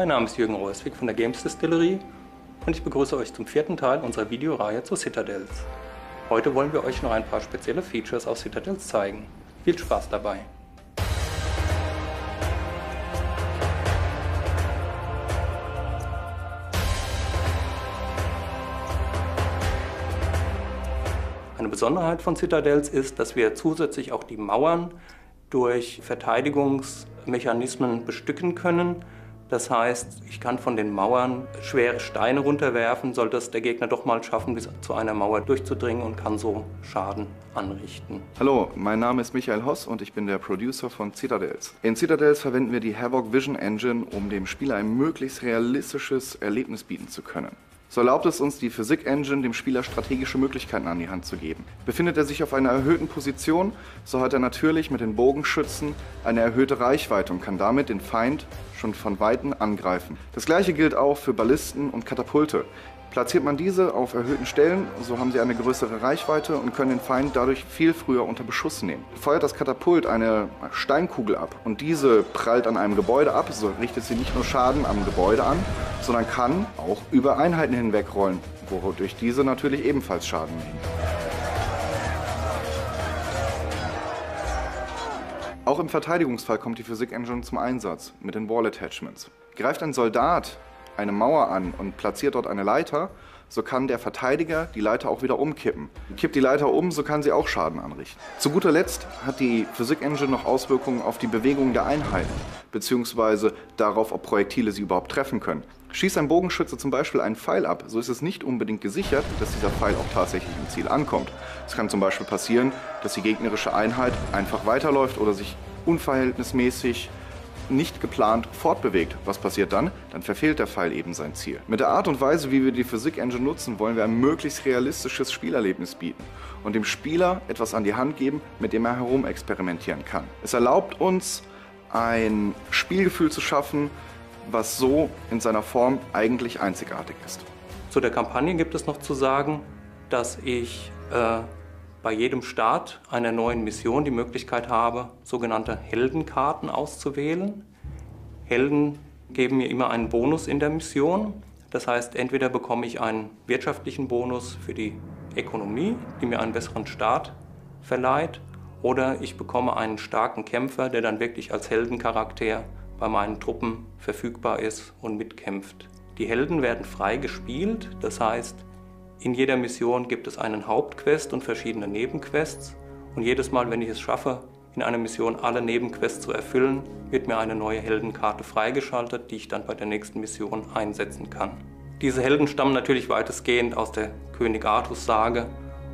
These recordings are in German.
Mein Name ist Jürgen Reuswig von der Games Distillery und ich begrüße euch zum vierten Teil unserer Videoreihe zu Citadels. Heute wollen wir euch noch ein paar spezielle Features aus Citadels zeigen. Viel Spaß dabei! Eine Besonderheit von Citadels ist, dass wir zusätzlich auch die Mauern durch Verteidigungsmechanismen bestücken können. Das heißt, ich kann von den Mauern schwere Steine runterwerfen, sollte es der Gegner doch mal schaffen, bis zu einer Mauer durchzudringen und kann so Schaden anrichten. Hallo, mein Name ist Michael Hoss und ich bin der Producer von Citadels. In Citadels verwenden wir die Havoc Vision Engine, um dem Spieler ein möglichst realistisches Erlebnis bieten zu können. So erlaubt es uns, die Physik-Engine dem Spieler strategische Möglichkeiten an die Hand zu geben. Befindet er sich auf einer erhöhten Position, so hat er natürlich mit den Bogenschützen eine erhöhte Reichweite und kann damit den Feind schon von Weitem angreifen. Das gleiche gilt auch für Ballisten und Katapulte. Platziert man diese auf erhöhten Stellen, so haben sie eine größere Reichweite und können den Feind dadurch viel früher unter Beschuss nehmen. Feuert das Katapult eine Steinkugel ab und diese prallt an einem Gebäude ab, so richtet sie nicht nur Schaden am Gebäude an, sondern kann auch über Einheiten hinwegrollen, wodurch diese natürlich ebenfalls Schaden nehmen. Auch im Verteidigungsfall kommt die Physik-Engine zum Einsatz mit den Wall Attachments. Greift ein Soldat eine Mauer an und platziert dort eine Leiter, so kann der Verteidiger die Leiter auch wieder umkippen. Kippt die Leiter um, so kann sie auch Schaden anrichten. Zu guter Letzt hat die Physik-Engine noch Auswirkungen auf die Bewegung der Einheiten, beziehungsweise darauf, ob Projektile sie überhaupt treffen können. Schießt ein Bogenschütze zum Beispiel einen Pfeil ab, so ist es nicht unbedingt gesichert, dass dieser Pfeil auch tatsächlich im Ziel ankommt. Es kann zum Beispiel passieren, dass die gegnerische Einheit einfach weiterläuft oder sich unverhältnismäßig nicht geplant fortbewegt. Was passiert dann? Dann verfehlt der Pfeil eben sein Ziel. Mit der Art und Weise, wie wir die Physik-Engine nutzen, wollen wir ein möglichst realistisches Spielerlebnis bieten und dem Spieler etwas an die Hand geben, mit dem er herumexperimentieren kann. Es erlaubt uns, ein Spielgefühl zu schaffen, was so in seiner Form eigentlich einzigartig ist. Zu der Kampagne gibt es noch zu sagen, dass ich äh, bei jedem Start einer neuen Mission die Möglichkeit habe, sogenannte Heldenkarten auszuwählen. Helden geben mir immer einen Bonus in der Mission. Das heißt, entweder bekomme ich einen wirtschaftlichen Bonus für die Ökonomie, die mir einen besseren Start verleiht, oder ich bekomme einen starken Kämpfer, der dann wirklich als Heldencharakter bei meinen Truppen verfügbar ist und mitkämpft. Die Helden werden frei gespielt, das heißt, in jeder Mission gibt es einen Hauptquest und verschiedene Nebenquests. Und jedes Mal, wenn ich es schaffe, in einer Mission alle Nebenquests zu erfüllen, wird mir eine neue Heldenkarte freigeschaltet, die ich dann bei der nächsten Mission einsetzen kann. Diese Helden stammen natürlich weitestgehend aus der König Artus Sage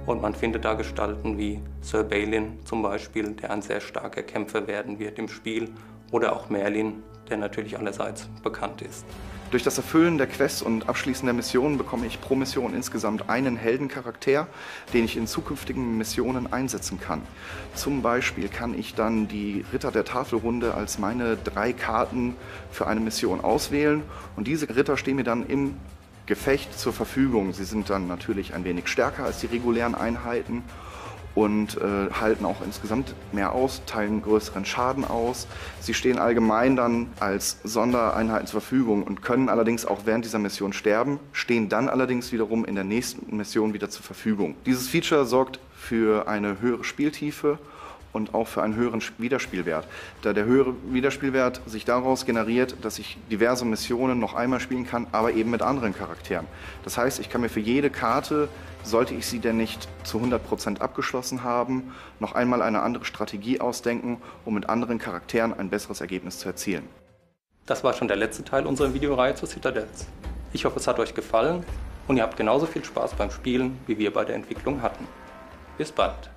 und man findet da Gestalten wie Sir Balin zum Beispiel, der ein sehr starker Kämpfer werden wird im Spiel, oder auch Merlin, der natürlich allerseits bekannt ist. Durch das Erfüllen der Quests und Abschließen der Missionen bekomme ich pro Mission insgesamt einen Heldencharakter, den ich in zukünftigen Missionen einsetzen kann. Zum Beispiel kann ich dann die Ritter der Tafelrunde als meine drei Karten für eine Mission auswählen und diese Ritter stehen mir dann im Gefecht zur Verfügung. Sie sind dann natürlich ein wenig stärker als die regulären Einheiten und äh, halten auch insgesamt mehr aus, teilen größeren Schaden aus. Sie stehen allgemein dann als Sondereinheiten zur Verfügung und können allerdings auch während dieser Mission sterben, stehen dann allerdings wiederum in der nächsten Mission wieder zur Verfügung. Dieses Feature sorgt für eine höhere Spieltiefe und auch für einen höheren Wiederspielwert. Da der höhere Wiederspielwert sich daraus generiert, dass ich diverse Missionen noch einmal spielen kann, aber eben mit anderen Charakteren. Das heißt, ich kann mir für jede Karte, sollte ich sie denn nicht zu 100% abgeschlossen haben, noch einmal eine andere Strategie ausdenken, um mit anderen Charakteren ein besseres Ergebnis zu erzielen. Das war schon der letzte Teil unserer Videoreihe zu Citadels. Ich hoffe, es hat euch gefallen und ihr habt genauso viel Spaß beim Spielen, wie wir bei der Entwicklung hatten. Bis bald!